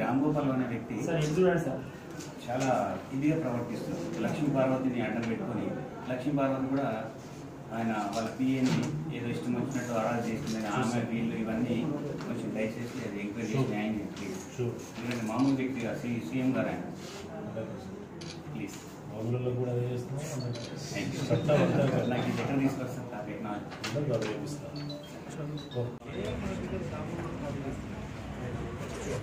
రామ్ గోపాల్ అనే వ్యక్తి సార్ ఇది చూడండి సార్. చాలా ఇదిగా ప్రవర్తిస్తుంది. లక్ష్మీ పార్వతిని అడ్డం పెట్టుకొని లక్ష్మీ పార్వతి కూడా ఆయన వాళ్ళ పిఏని ఏదో ఇష్టం వచ్చినట్టు అరాజ్ చేస్తుందని ఆమె వీళ్ళు ఇవన్నీ కొంచెం దయచేసి అది ఎంక్వైరీ చేసి న్యాయం షూర్ ఎందుకంటే మామూలు వ్యక్తిగా సి సీఎం గారు ఆయన. ప్లీజ్ మామూలు కూడా అదే చేస్తున్నాం థ్యాంక్ యూ చట్టబద్ధంగా నాకు